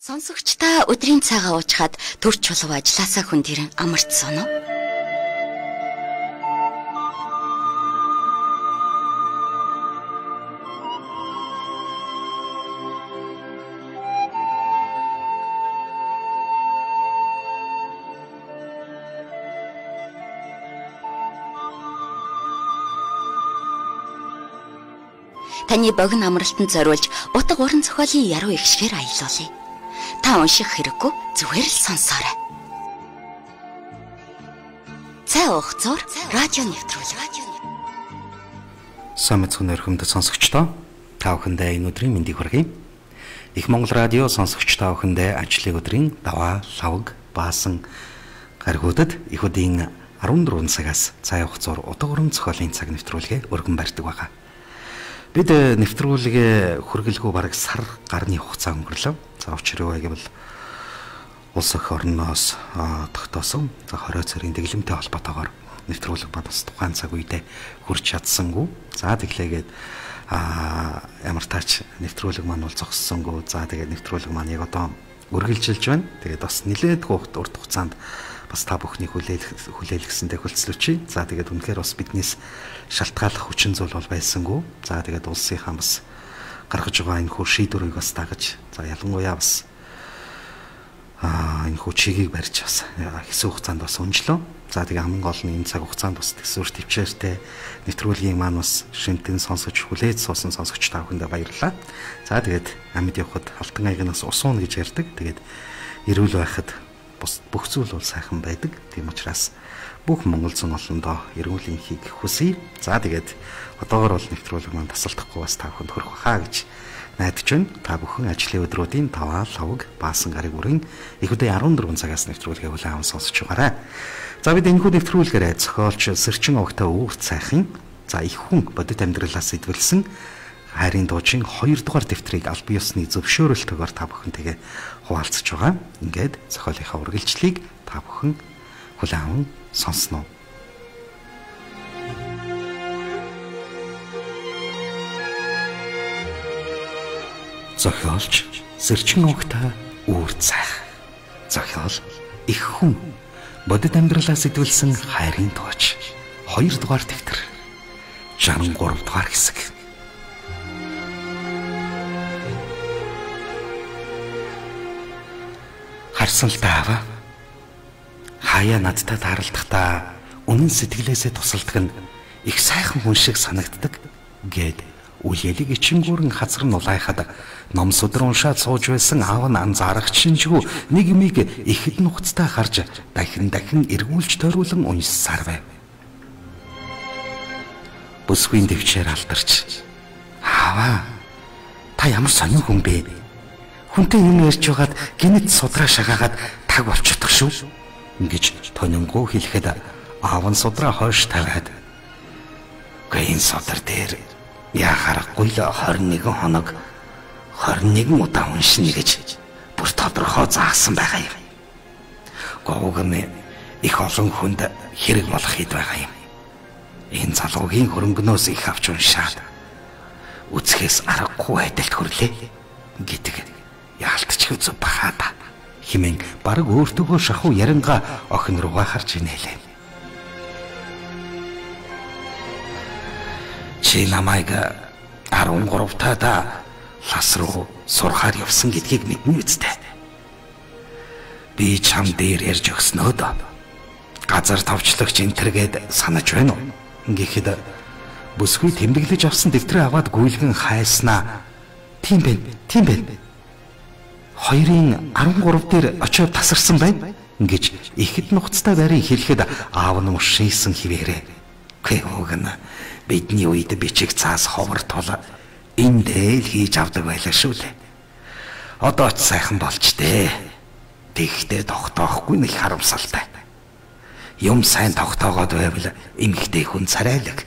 Сонсогчдаа өдрийн цагаа уучгаад төр чулуу ажилласаа хүн тэрэн амарцсан уу? Таны богино амралтанд зориулж утга уран зохиолын яруу ихшгээр аялуулъя. Та унших хэрэггүй зүгээр л сонсоорой. Цай ухцоор радио нэвтрүүлэг. Сайн мэцхэн өрхөмдөд сонсогчдоо та бүхэндээ энэ өдрийн мэндийг хүргэе. Их Монгол радио сонсогч та бүхэндээ ажлын өдрийн даваа, лавг, баасан гаргуудад их үдийн 14 цагаас цай ухцоор утга уран зохиолын цаг нэвтрүүлгээ өргөн барьдаг байгаа. Бид нэвтрүүлгээ хүргэлгүй бараг сар гарны хугацаа өнгөрлөө. За учир юу вэ гэвэл улс өх орноос тогтоосон за 20 цагийн дэглэмтэй холбоотойгоор нэвтрүүлэг ба бас тухайн цаг үедээ хүрч чадсангүй. За тэглээгээд а ямар тач нэвтрүүлэг маань бол зогссонгүй. За тэгээд нэвтрүүлэг маань яг одоо үргэлжилж байна. Тэгээд бас нэлээд урт хугацаанд бас та бүхний хүлээл хүлээлгэсэндээ хөлцлөчий. За тэгээд үнэхээр бас биднээс шалтгааллах хүчин зүйл бол байсангүй. За тэгээд улсынхаа бас гаргаж байгаа энэ хүү шийдвэрийг бас дагаж за ялангуяа бас аа энэ хүү чигийг барьж бас хэсэг хугацаанд бас өнжлөө. За тэгээ хамгийн гол нь энэ цаг хугацаанд бас төсвөр төвчээртэй нэвтрүүлгийн маань бас шинтэн сонсож хүлээж суусан сонсогч та бүхэндээ баярлалаа. За тэгээд амьд явхад алтан аягнаас усуун гэж ярьдаг. Тэгээд эрүүл байхад бус бүх зүйл бол сайхан байдаг. Тийм учраас бүх монгол зун олондоо эргүүлийнхийг хүсье. За тэгээд одоогор бол нэвтрүүлэг маань тасалдахгүй бас та бүхэнд хүрэх баха гэж найдаж байна. Та бүхэн ажлын өдрүүдийн таваа, лавг, баасан гарыг бүрийн их үдэ 14 цагаас нэвтрүүлгээ хүлээн аван сонсож байгаарай. За бид энэхүү нэвтрүүлгээрээ зохиолч Сэрчин огтой өвөрт сайхан за их хүн бодит амьдралаас сэтгүүлсэн хайрын дуужийн 2 дугаар дэвтрийг аль биесны зөвшөөрөлтөөр та бүхэнтэйгээ хуваалцаж байгаа. Ингээд зохиолынхаа үргэлжлэлийг та бүхэн хүлээн аван сонсноо. Зохиолч Сэрчин огта үүр цайх. Зохиол их хүн бодит амьдралаа сэтгүүлсэн хайрын тууч 2 дугаар дэвтэр 63 дугаар хэсэг харсан л таава. Хаяа надтай тааралдахдаа үнэн сэтгэлээсээ тусалдаг нь их сайхан хүн шиг санагддаг гэд үлээлийг ичингүүрэн хазар нулайхад ном судар уншаад сууж байсан аав нь анзаарах чинжгүй нэг миг ихэд нухацтай харж дахин дахин эргүүлж тойруулан уншсаар байв. Бүсгүй төвчээр алдарч аава та ямар сонин хүн бэ? Хүнтэй юм ярьж байгаад гинэт судраа шагаагаад таг болчихдог шүү. Ингэж тонингоо хэлэхэд аав нь судраа хойш тавиад Гэн судар дээр яа харахгүй л 21 хоног 21 удаа уншина гэж бүр тодорхой заасан байгаа юм. Гоогны их олон хүнд хэрэг болох хэд байгаа юм. Энэ залуугийн хөрөнгнөөс их авч уншаад үцхээс аргагүй байдалд хүрлээ гэдэг яалтчих үзв бахаа та химэн баг өөртөөгөө шахуу яранга охин руугаа харж инээлээ. Чи намайг 13 таада лас руу сурахаар явсан гэдгийг мэднэ үстэй. Би чам дээр ярьж өгснөө дөө. Газар товчлагч энтергээд санаж байна уу? Гэхдээ бүсгүй тэмдэглэж авсан дэвтрээ аваад гүйлгэн хайснаа. Тийм байна. Тийм байна хоёрын 13 дээр очиод тасарсан байна гэж ихэд нухацтай барийг хэлэхэд аав нь ушийсэн хിവэрэ. Угна бидний үед бичиг цаас ховор тул эндээ л хийж авдаг байлаа шүү дээ. Одоо ч сайхан болж дээ. Тэгтээ тогтоохгүй нэг харамсалтай. Юм сайн тогтоогоод байвал эмгтэй хүн царайлаг,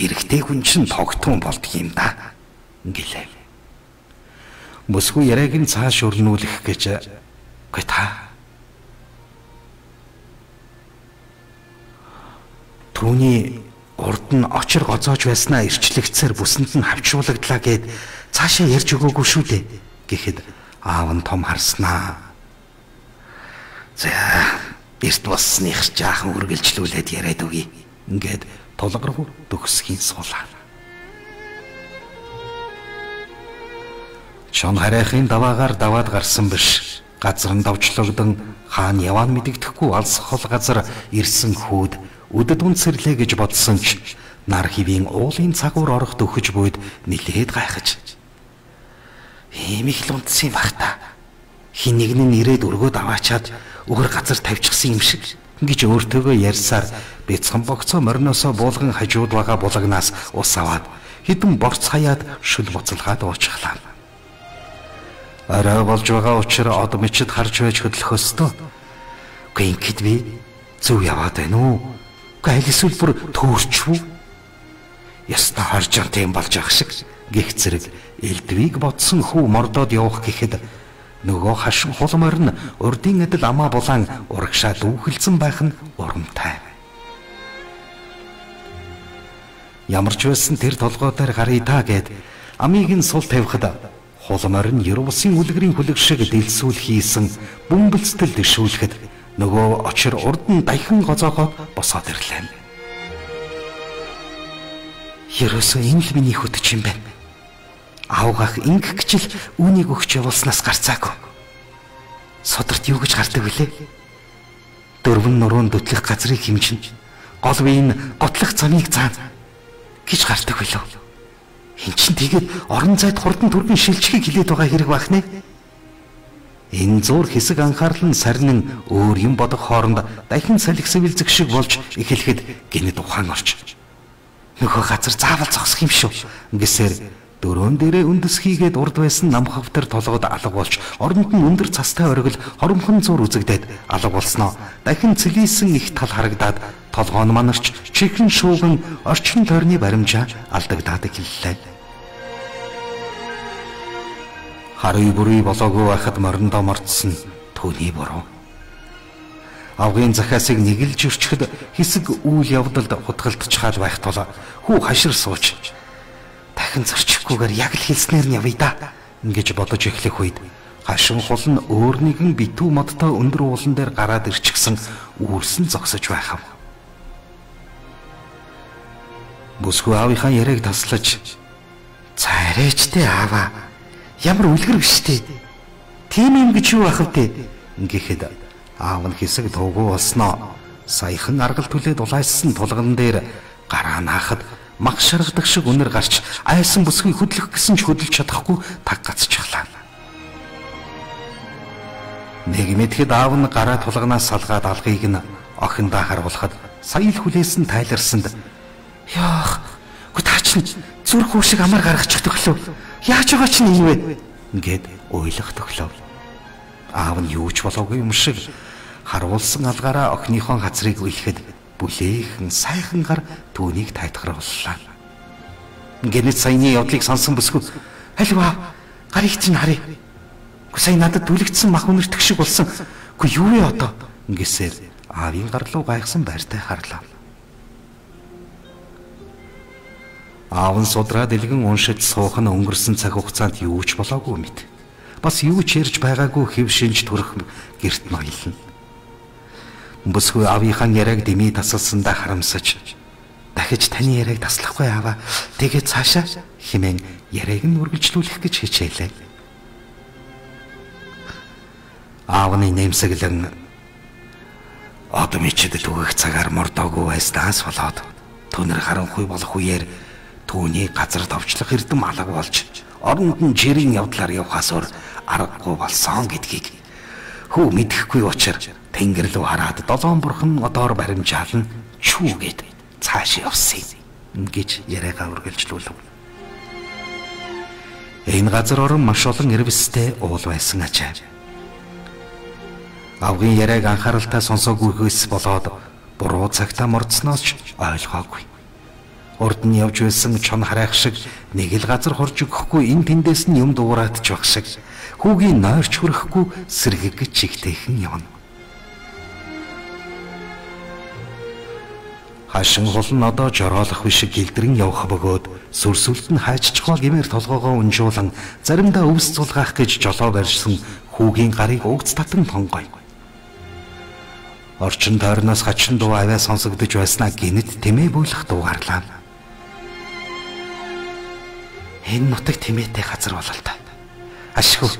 эрэгтэй хүн ч тогтун болдго юм да. Гэлээ бүсгүй яриаг нь цааш өрнүүлэх гэж үгүй та түүний урд нь очир гоцоож байснаа ирчлэгцээр бүсэнд нь хавчруулагдлаа гэд цаашаа ярьж өгөөгүй шүү дээ гэхэд аав нь том харснаа. За, эрт болсных жаахан үргэлжлүүлээд яриад өгье. Ингээд тулгархуу төгсгийн суулаа. Шон харайхын даваагаар даваад гарсан биш. Газар нь давчлагдсан хаан яваан мэдэгдэхгүй алс хол газар ирсэн хүүд үдэд үнсэрлээ гэж бодсон ч нар хивийн уулын цагуур орох төхөж буйд нилээд гайхаж. Ийм их л унтсан бах та. Хин нэг нь ирээд өргөөд аваачаад өгөр газар тавьчихсан юм шиг гэж өөртөөгөө ярьсаар бяцхан богцоо мориноосоо буулган хажууд байгаа булагнаас ус аваад хідэн борц хаяад шүл буцалгаад уучглаа. Арай болж байгаа учраас од мчид харж байж хөдлөх өстөө. Гэхдээ ингэд би зөв яваад байна уу? Гэхдээ эсвэл бүр төөрчвүү? Яста харж байгаа тийм болж ах шиг гих зэрэг элдвийг бодсон хүү мордоод явах гэхэд нөгөө хашин хулмор нь урдын адил амаа булаан урагшаа дүүхэлсэн байх нь урамтай. Ямар ч байсан тэр толгой дээр гарыг та гэд амийг нь сул тавихад хулмор нь Еруусын үлгэрийн хүлэг шиг дэлсүүл хийсэн бөмбөлцөл дэшүүлэхэд нөгөө очир урд нь даяхан гозоогоод босоод ирлээ. Ерөөсөө энэ л миний хөтөч юм байна. Аавгах ингэх гэж л үүнийг өгч явуулснаас гарцаагүй. Содорт юу гэж гардаг вүлээ? Дөрвөн нуруунд дөтлөх газрыг хэмжин гол биеийн готлох замыг заана гэж гардаг билүү. Эн чин тэгээд орон зайд хурдан түргэн шилжихийг хилээд байгаа хэрэг байх нэ. Энэ зур хэсэг анхаарал нь сарнин өөр юм бодох хооронд дахин салхисвэлзэг шиг болж эхлэхэд гинэд ухаан орч нөхөө газар заавал зогсох юм шүү. Ингэсээр дөрөөн дээрээ үндэс хийгээд урд байсан нам хавтар толгод алга болж оронд нь өндөр цастай оргил хоромхон зур үзэгдээд алга болсноо дахин цэлийсэн их тал харагдаад толгоон манарч чихэн шууган орчин тойрны баримжаа алдагдаад эхэллээ. Харъя бүрий болоогүй байхад мориндоо мордсон түүний буруу авгын захаасыг нэгэлж өрчөхөд хэсэг үйл явдалд хутгалтчхаад байх тул хүү хашир сууж дахин зорчихгүйгээр яг л хэлснээр нь явъя да ингэж бодож эхлэх үед хашин хул нь өөр нэгэн битүү модтой өндөр уулан дээр гараад ирчихсэн үүрсэн зогсож байхав. Бүсгүй аавынхаа яриаг таслаж царайчтэй аава ямар үлгэр биш дээ. Тийм юм гэж юу ах вэ? Ингэхэд аав нь хэсэг дуугүй болсноо саяхан аргал түлээд улайссан тулган дээр гараа наахад мах шаргадаг шиг үнэр гарч айсан бүсгийг хөдлөх гэсэн ч хөдөлж чадахгүй таг гацчихлаа. Нэг мэдхэд аав нь гараа тулганаас салгаад алгыг нь охиндоо харуулхад сая л хүлээсэн тайларсанд яах гоо та чинь зүрх хүшиг амар гаргачих төглөө. Яаж байгаа чинь юм бэ? гэд ойлох төглөө. Аав нь юу ч болоогүй юм шиг харуулсан алгаараа охиныхон хацрыг үлэхэд бүлээхэн сайхангаар түүнийг тайтгарууллаа. Гэнэт саяны явдлыг сонсон бүсгүй альва гарыг чинь харъя. Гү сая надад дүлэгдсэн мах үнэртэх шиг болсон. Гү юу вэ одоо? Ингэсээр аавын гар руу гайхсан байртай харлаа. Аав нь судраа дэлгэн уншиж суух нь өнгөрсөн цаг хугацаанд юу ч болоогүй мэт. Бас юу ч ярьж байгаагүй хэв шинж төрөх герт ноёлно. Бүсгүй авийнхаа яриаг дэмий тасалсандаа харамсаж дахиж таны яриаг таслахгүй аваа. Тэгээд цаашаа химэн яриаг нь үргэлжлүүлэх гэж хичээлээ. Аавны нэмсэглэн одоо мичэд түгэх цагаар мордоогүй байснаас болоод түнэр харанхуй болох үеэр түүний газар товчлох эрдэм алга болж оронд нь жирийн явдлаар явхаас өөр аргагүй болсон гэдгийг хүү мэдэхгүй учраас Тэнгэр рүү хараад долоон бурхан одоор баримжаална чүү гэд цааш явсан гэж яриагаа үргэлжлүүлв. Энэ газар орон маш олон ирвэстэй уул байсан ачаа. Авгийн яриаг анхааралтай сонсоогүйгээс болоод буруу цагтаа мордсноос ч ойлгоогүй. Урд нь явж байсан чон харайх шиг нэг л газар хорж өгөхгүй эн тэндээс нь юм дуурайт ч баг шиг хүүгийн нойрч хүрэхгүй сэргэг чигтэйхэн явна. Хашин хул нь одоо жороолох биш гэлдрэн явах бөгөөд сүрсүлт нь хайччихва гэмээр толгоогоо унжуулан заримдаа өвс зулгаах гэж жолоо барьсан хүүгийн гарыг өгц татан тонгой. Орчин тойрноос хачин дуу аваа сонсогдож байснаа гинэд тэмээ бүлэх дуугарлаа. Энэ нутаг тэмээтэй газар болол та. Ашгүй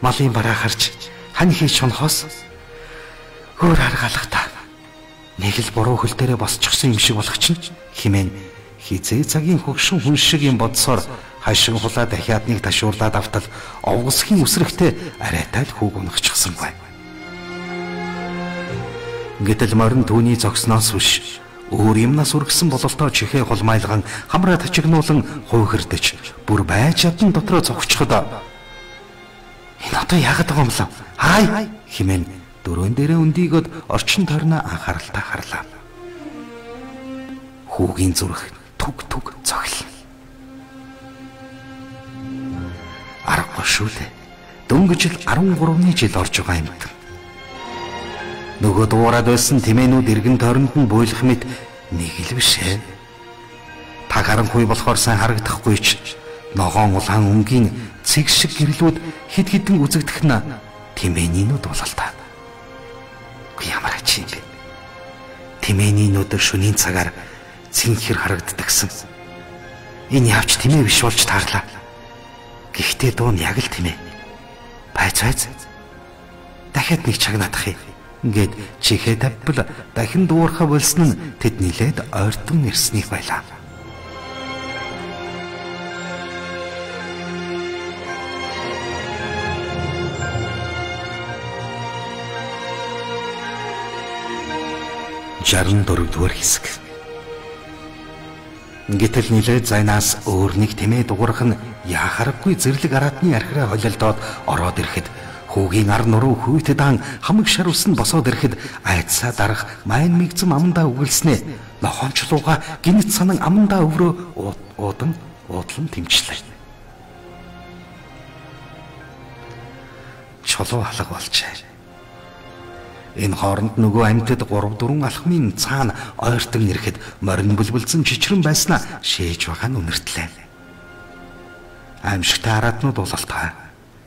малын бараа харж хань хийж шунахоос өөр арга алах та нэг л буруу хөл дээрээ босчихсон юм шиг болох чинь химэн хизээ цагийн хөгшин хүн шиг юм бодсоор хашин хулаа дахиад нэг ташуурлаад автал овгосхийн үсрэхтэй арайтай л хүүг унахчихсан бай. Гэтэл морин түүний зогсноос биш өөр юмнаас үргэсэн бололтоо чихээ холмайлган хамраа тачигнуулан хуйхэрдэж бүр байж чадсан дотроо зогчход энэ одоо яагаад байгаа юм бэ? Хай химэн дөрөөн дээрээ өндийгөд орчин тойрноо анхааралтай харлаа. Хүүгийн зүрх түг түг цогл. Аргагүй шүү дээ. Дөнгөж л 13-ны жил орж байгаа юм даа. Нөгөө дуурайд байсан тэмээнүүд эргэн тойронд нь буйлах мэт нэг л биш ээ. Та харанхуй болохоор сайн харагдахгүй ч ногоон улаан өнгийн цэг шиг гэрлүүд хид хідэн үзэгдэх нь тэмээнийнүүд бололтой ямар ач юм бэ? Тэмээний нүдэр шөнийн цагаар цэнхэр харагддагсан. Энэ явч тэмээ биш болж таарлаа. Гэхдээ дуун яг л тэмээ. Байц байц. Дахиад нэг чагнаадах юм. Ингээд чихээ тавьбал дахин дуурхаа болсон нь тэд нилээд ойртон ирснийг байлаа. Жаран дөрөвдүгээр хэсэг. Гэтэл нилээд зайнаас өөр нэг тэмээ дуурах нь яхараггүй зэрлэг араатны архираа холилдоод ороод ирэхэд хүүгийн ар нуруу хүйт даан хамаг шар усан босоод ирэхэд айцсаа дарах майн мигзэм амандаа үгэлснээ нохончлууга гинт санан амандаа өврөө уудан уудлан тэмчлээ. Чулуу халаг болжээ. Энэ хооронд нөгөө амьтад 3 4 алхмын цаана ойртон ирэхэд морин бүлбэлзэн чичрэн байснаа шээж байгаа нь үнэртлээ. Аимшигтай араатнууд бололтой.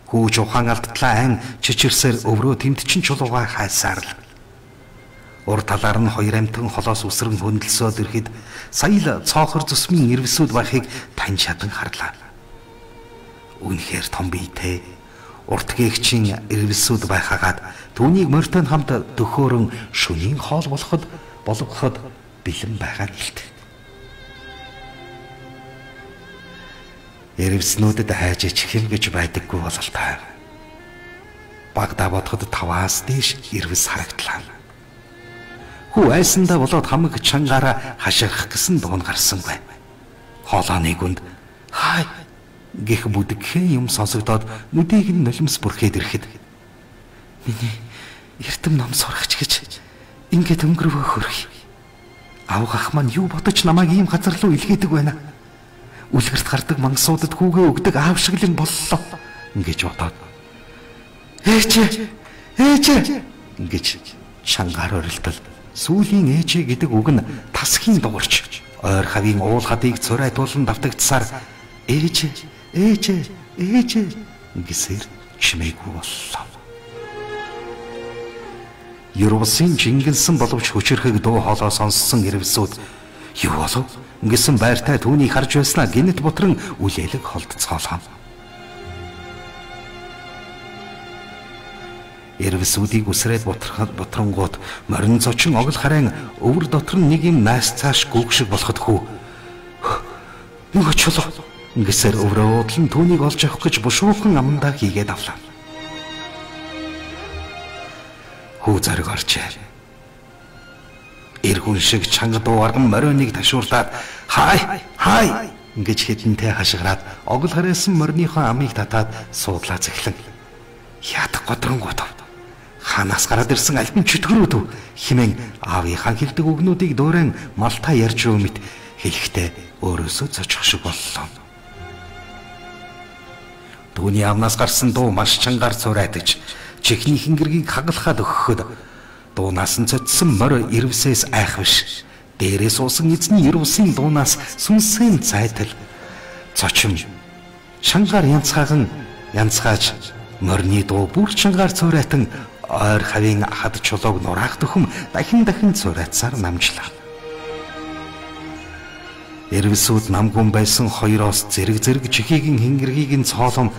Хүүж ухаан алдтлаа айн чичирсээр өврөө тэмтчин чулууга хайсаар л. Ур талаар нь хоёр амтан холоос үсрэн хөндлсөөд ирэхэд сая л цоохор зүсмийн ирвсүүд байхыг тань чадан харлаа. Үнэхээр том биетэй уртгийгчийн ирвэлсүүд байхагаад түүнийг морьтой хамт төхөөрөн шөнийн хоол болоход болгоход бэлэн байгаа нэлт. Ирвэлснүүдэд хайж ичих юм гэж байдаггүй бололтой. Багада бодоход таваас дээш ирвэс харагдлаа. Хүү айсандаа болоод хамаг чангаараа хаширах гэсэн дуун гарсан бай. Хоолоо нэгүнд хай гэх бүдгхэн юм сонсогдоод нүдийг нь нулимс бүрхээд ирэхэд миний эрдэм ном сурахч гэж ингээд өнгөрөвөө хөрх. Авгах маань юу бодож намайг ийм газар руу илгээдэг байна. Үлгэрт гардаг мангасуудад хүүгээ өгдөг аав шиг л боллоо. Ингээд бодоод. Ээжээ! Ээжээ! Ингээд чангаар орилдол сүүлийн ээжээ гэдэг үг нь тасхийн дуурч ойр хавийн уул хадыг цорай туулан давтагдсаар ээжээ ээжээ ээжээ гэсээр чимээгүй боллоо. Ерөөсөн жингэнсэн боловч хүчрэхэг дуу хоолой сонссон ирвсүүд юу болов гэсэн байртай түүнийг харж байснаа гинэт бутран үлээлэг холдцоолоо. Ирвсүүдийг үсрээд бутрахад бутрангууд морин зочин огл харайн өвөр дотор нэг юм найс цааш гүг шиг болоход хүү. Нөгөө чулуу Ингэсээр өврөө удлан түүнийг олж авах гэж бушуухан амандаа хийгээд авлаа. Хүү зарг орчээ. Иргүн шиг чанга дуугарган мориныг ташуурлаад хай хай ингэж хитэнтэй хашгираад огл харээсэн морныхоо амийг татаад суудлаа зэхлэн. Ядах годрongууд ханаас гараад ирсэн альбин чөтгөрүүд химэн аавынхаа хэлдэг үгнүүдийг дуурайн малтаа ярьж өгмөт хэлэхдээ өөрөөсөө зочих шиг боллоо. Түүний амнаас гарсан дуу маш чангаар цурайтаж чихний хингэргийг хагалхаад өгөхөд дуунаас нь цоцсон морь ирвсээс айх биш. Дээрээс усан эзний ир усын дуунаас сүнсийн зайтал цочим. Шангаар янцгаахан янцгааж морины дуу бүр чангаар цуурайтан ойр хавийн хад чулууг нураах төхөм дахин дахин цуурайтсаар намжлаа. Эрвсүүд намгүн байсан хоёроос зэрэг зэрэг чихийн хингэргийг нь цоолом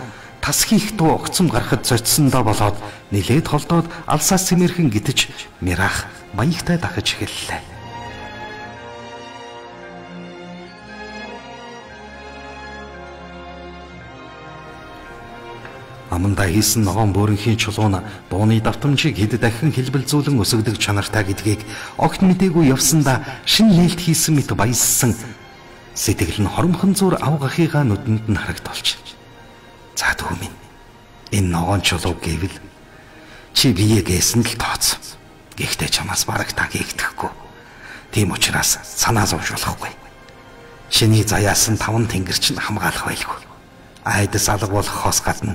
тас хийх дуу огцом гарахад зочсондоо болоод нилээд холдоод алсаас цэмэрхэн гитэж мирах маягтай дахиж эхэллээ. Амандаа хийсэн ногоон бөөрийнхний чулуун дууны давтамжийг хэд дахин хэлбэлзүүлэн өсөгдөг чанартай гэдгийг огт мдээгүй явсандаа шин нээлт хийсэн мэт баяссан сэтгэл нь хоромхон зур авгахыгаа нүдэнд нь харагдолч. За дүү минь энэ ногоон чулуу гэвэл чи бие гээсэн л тооц. Гэхдээ чамаас бараг та гээгдэхгүй. Тийм учраас санаа зовжуулахгүй. Чиний заяасан таван тэнгэрч нь хамгаалах байлгүй. Айдас алга болох хос гадна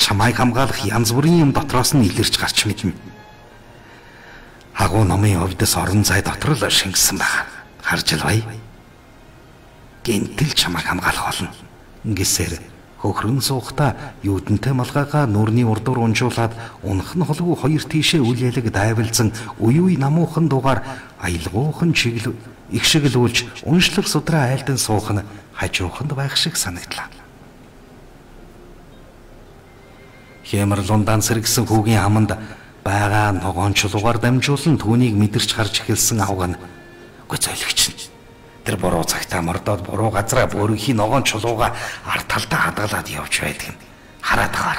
чамайг хамгаалах янз бүрийн юм дотроос нь илэрч гарч мэднэ. Агуу номын өвдөс орон зай дотор л шингэсэн байна. Харж л бай. Гинтэл чамайг хамгаалах болно. Ингэсээр хөхрөн суухта юудэнтэй малгайгаа нүрний урдуур унжуулад унах нь холгүй хоёр тийшээ үл ялэг дайвалзан үе үе намуухан дугаар аялгуухан чиглэл их шиглүүлж уншлаг судраа айлдан суух нь хажууханд байх шиг санагдлаа. Хямрлундаан сэргсэн хүүгийн аманд байгаа ногоон чулуугаар дамжуулан түүнийг мэдэрч харж эхэлсэн авган үгүй зөөлөгч. Тэр буруу цагтаа мордоод буруу газараа бөөрийнхий ногоон чулууга ард талдаа хадгалаад явж байдаг нь хараад гаар.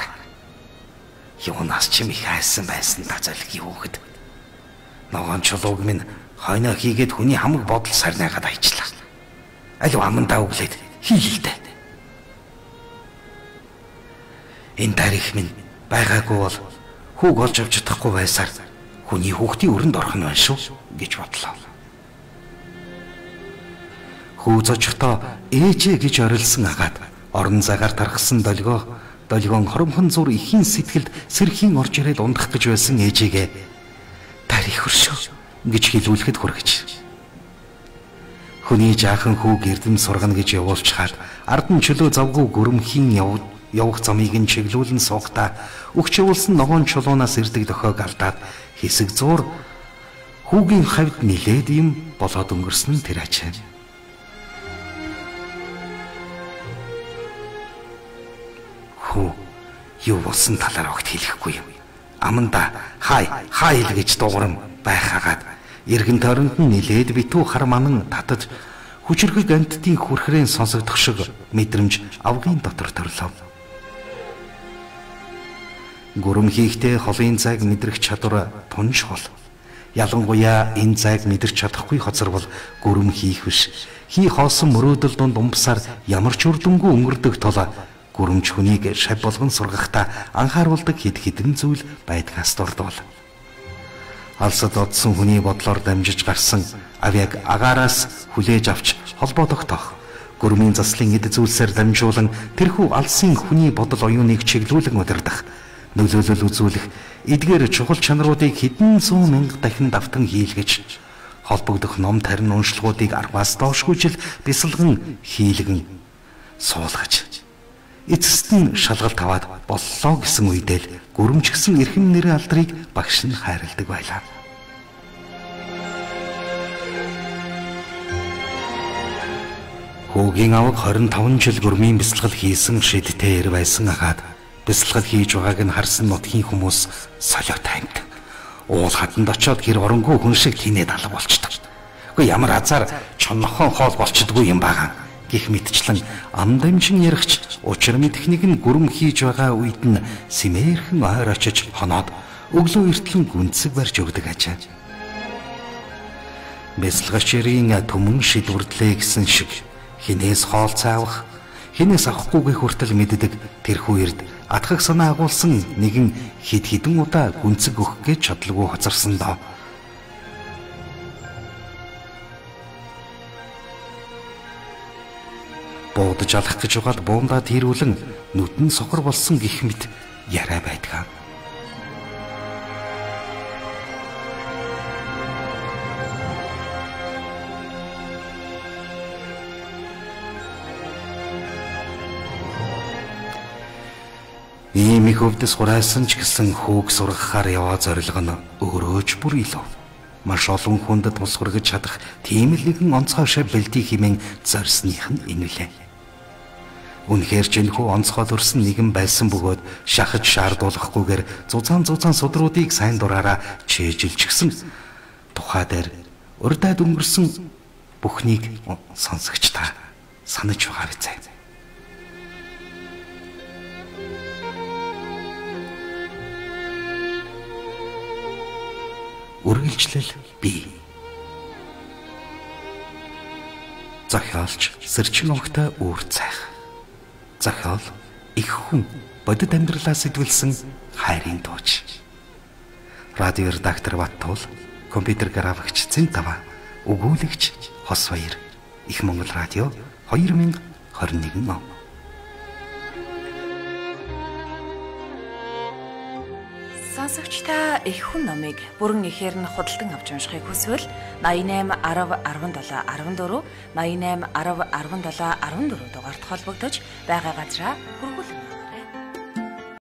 Юунаас ч юм их хайсан байсан та зөлгийн хүүхэд. Ногоон чулууг минь хойноо хийгээд хүний хамаг бодол сарнайгаад айчлаа. Алив амандаа өглээд хийлээ. Энэ тарих минь байгаагүй бол хүүг олж авч чадахгүй байсаар хүний хүүхдийн өрөнд орох нь байна шүү гэж бодлоо. Хүү зочхтоо ээжээ гэж орилсон агаад орон цагаар тархсан долгоо долгион хоромхон зур ихийн сэтгэлд сэрхийн орж ирээд ундах гэж байсан ээжигээ тарих хөршөө гэж хэлүүлэхэд хүргэж. Хүний жаахан хүү гэрдэм сургана гэж явуулчихад ард нь чөлөө завгүй гөрөмхийн явд явах замыг нь чиглүүлэн суухдаа өгч явуулсан ногоон чулуунаас ирдэг дохойг алдаад хэсэг зуур хүүгийн хавьд нилээд юм болоод өнгөрсөн нь тэр ачаа. Хүү юу болсон талаар огт хэлэхгүй юм. Аманда хай хай гэж дуугарм байхаагаад эргэн тойронд нь нилээд битүү хар манан татаж хүчрхэг амттын хүрхрэн сонсогдох шиг мэдрэмж авгийн дотор төрлөө. Гүрэм хийхдээ холын зайг мэдрэх чадвар тунж хол. Ялангуяа энэ зайг мэдэрч чадахгүй хоцор бол гүрэм хийх биш. Хий хоосон мөрөөдөл дунд умбсаар ямар ч үрдэнгүй өнгөрдөг тул гүрэмч хүнийг шав болгон сургахдаа анхааруулдаг хэд хэдэн зүйл байдгаас дурдвал. Алсад одсон хүний бодлоор дамжиж гарсан авяг агаараас хүлээж авч холбоо тогтоох гүрмийн заслын эд зүйлсээр дамжуулан тэрхүү алсын хүний бодол оюуныг чиглүүлэн удирдах. Нөлөөлөл үзүүлэх эдгээр чухал чанаруудыг хэдэн зуун мянга дахин давтан хийлгэж холбогдох ном тарин уншлагуудыг арваас доошгүйжил бясалган хийлгэн суулгаж эцэст нь шалгалт аваад боллоо гэсэн үедээ л гүрэмжгсэн эрхэм нэрийн алдрыг багш нь хайрладаг байлаа. Хүүгийн аваг 25 жил гүрмийн бясалгал хийсэн шидтэй ир байсан агаад бясалгал хийж байгааг нь харсан нутгийн хүмүүс солио таймд. Уул хатанд очиод гэр оронгүй хүн шиг тинээд алга болчдөг. Үгүй ямар азар чоннохон хоол болчдгүй юм байгаа. Гэх мэтчлэн ам дамжин яригч учир мэдхнийг нь гүрэм хийж байгаа үед нь симээрхэн ойр очиж хоноод өглөө эртлэн гүнцэг барьж өгдөг ажаа. Бясалгачрын төмөн шидвэрдлээ гэсэн шиг хинээс хоол цаавах хинээс авахгүйгээ хүртэл мэддэг тэрхүү эрд атгах санаа агуулсан нэгэн хид хідэн удаа гүнцэг өгөх гэж чадлагүй хоцорсон доо. буудаж алах гэж угаал буумдаа тэрүүлэн нүдэн сохор болсон гих мэт яриа байдгаа. Ийм их өвдөс хурайсан ч гэсэн хүүг сургахаар яваа зорилго нь өөрөө ч бүр илүү. Маш олон хүндэд тус хүргэж чадах тийм л нэгэн онцгой шав бэлтий химэн зорьсных нь инүүлээ. Үнэхээр ч энэхүү онцгой төрсөн нэгэн байсан бөгөөд шахаж шаардуулахгүйгээр зузаан зузаан судруудыг сайн дураараа чэжилж гисэн тухай дээр урдаад өнгөрсөн бүхнийг сонсогч та санаж байгаа биз? Үргэлжлэл бий. Захиалч сэрчин огтой үүр цайх. Захиал их хүн бодит амьдралаа сэтвэлсэн хайрын дууч. Радио редактор Баттуул, компьютер графикч Цэнтава, өгүүлэгч Хос баяр. Их Монгол радио 2021 он. Сонсогчдаа их хүн номыг бүрэн ихээр нь худалдан авч уншихыг хүсвэл 88 10 17 14 88 10 17 14 дугаард холбогдож байгаа газраа хүргүүлнэ.